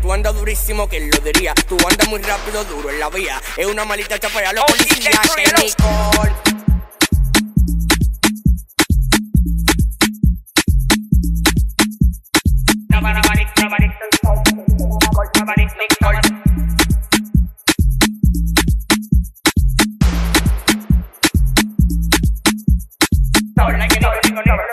Que tú andas durísimo, que lo diría. Tú andas muy rápido, duro en la vía. Es una malita chapa a los policías. Que Nicole. Ay,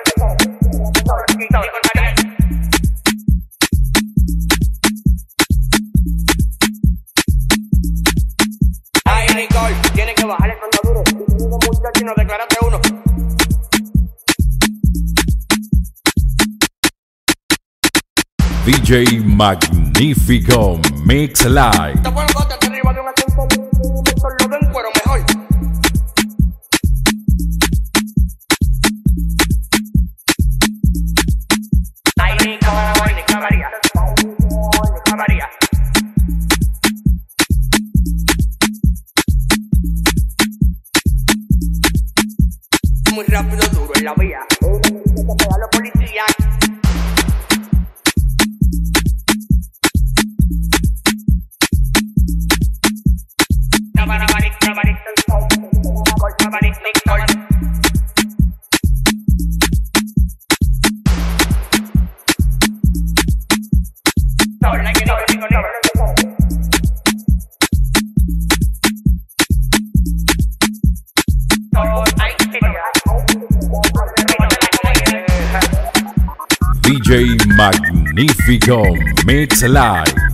Muchacho, no declaraste uno. DJ Magnífico Mix Live. Muy rápido, duro en la vía. DJ Magnífico Mix Live.